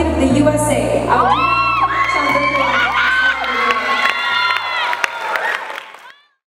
Of the USA.